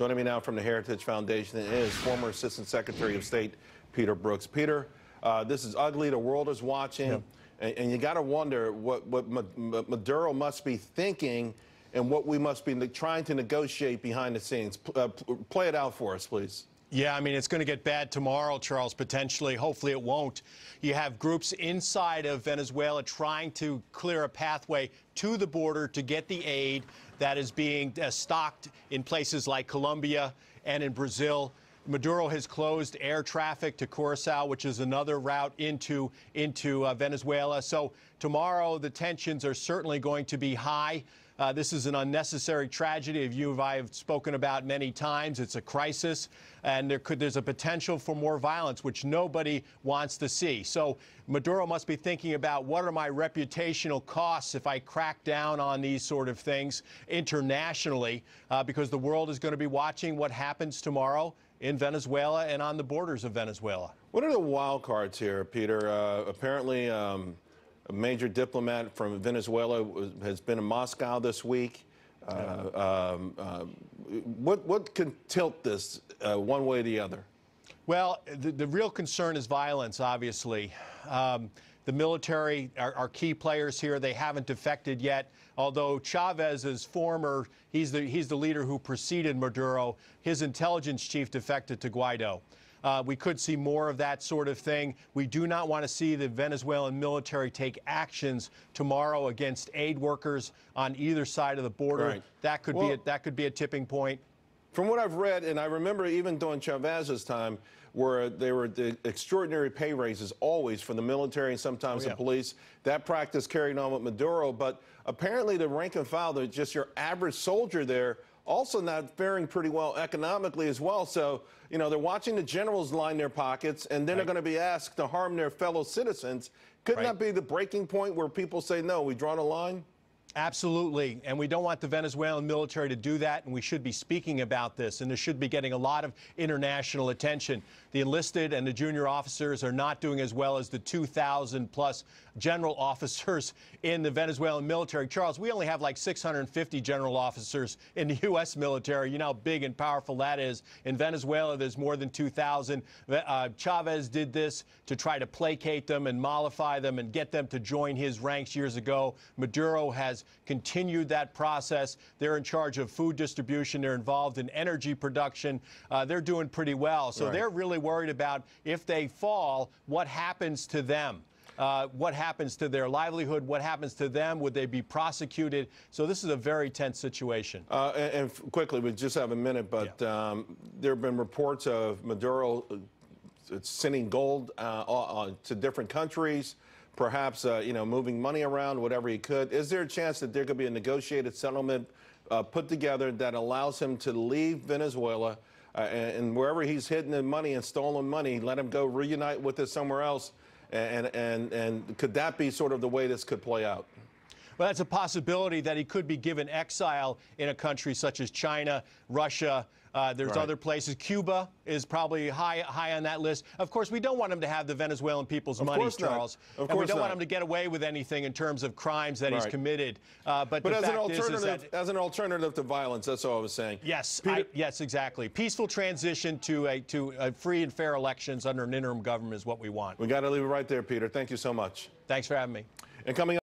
Joining me now from the Heritage Foundation is former Assistant Secretary of State Peter Brookes. Peter, uh, this is ugly. The world is watching. Yep. And, and, you got to wonder what, what Maduro must be thinking and what we must be trying to negotiate behind the scenes. Uh, play it out for us, please. Yeah, I mean, it's going to get bad tomorrow, Charles, potentially. Hopefully it won't. You have groups inside of Venezuela trying to clear a pathway to the border to get the aid that is being uh, stocked in places like Colombia and in Brazil. Maduro has closed air traffic to Curacao, which is another route into into uh, Venezuela. So tomorrow the tensions are certainly going to be high. Uh, this is an unnecessary tragedy, of you I have spoken about many times. It's a crisis, and there could, there's a potential for more violence, which nobody wants to see. So Maduro must be thinking about what are my reputational costs if I crack down on these sort of things internationally, uh, because the world is going to be watching what happens tomorrow in Venezuela and on the borders of Venezuela. What are the wild cards here, Peter? Uh, apparently, um a major diplomat from Venezuela has been in Moscow this week. Uh, um, uh, what, what can tilt this uh, one way or the other? Well, the, the real concern is violence, obviously. Um, the military are, are, key players here. They haven't defected yet. Although Chavez is former, he's the, he's the leader who preceded Maduro. His intelligence chief defected to Guaido. Uh, we could see more of that sort of thing. We do not want to see the Venezuelan military take actions tomorrow against aid workers on either side of the border. Right. That could well, be a, that could be a tipping point. From what I've read, and I remember even during Chavez's time, where there were the extraordinary pay raises always for the military and sometimes oh, yeah. the police. That practice carried on with Maduro, but apparently the rank and file, just your average soldier there, also not faring pretty well economically as well. So, you know, they're watching the generals line their pockets, and then right. they're going to be asked to harm their fellow citizens. Couldn't right. that be the breaking point where people say, no, we drawn a line? Absolutely. And we don't want the Venezuelan military to do that, and we should be speaking about this, and this should be getting a lot of international attention. The enlisted and the junior officers are not doing as well as the 2,000 plus general officers in the Venezuelan military. Charles, we only have like 650 general officers in the U.S. military. You know how big and powerful that is. In Venezuela, there's more than 2,000. Uh, Chavez did this to try to placate them and mollify them and get them to join his ranks years ago. Maduro has continued that process. They're in charge of food distribution. They're involved in energy production. Uh, they're doing pretty well. So right. they're really worried about if they fall, what happens to them. Uh, what happens to their livelihood? What happens to them? Would they be prosecuted? So this is a very tense situation. Uh, and, and, quickly, we just have a minute, but yeah. um, there have been reports of Maduro uh, sending gold uh, to different countries perhaps uh, you know moving money around, whatever he could. Is there a chance that there could be a negotiated settlement uh, put together that allows him to leave Venezuela uh, and, and, wherever he's hidden the money and stolen money, let him go reunite with it somewhere else? And and and could that be sort of the way this could play out? Well, that's a possibility that he could be given exile in a country such as China, Russia. Uh, there's right. other places. Cuba is probably high high on that list. Of course, we don't want him to have the Venezuelan people's of money, Charles. Of course and we don't not. want him to get away with anything in terms of crimes that right. he's committed. Uh, but, but as an alternative, that, as an alternative to violence, that's all I was saying. Yes, I, yes, exactly. Peaceful transition to a to a free and fair elections under an interim government is what we want. We got to leave it right there, Peter. Thank you so much. Thanks for having me. And coming